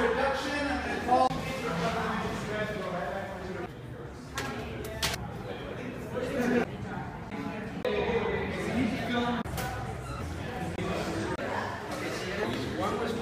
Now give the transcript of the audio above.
production and quality. One was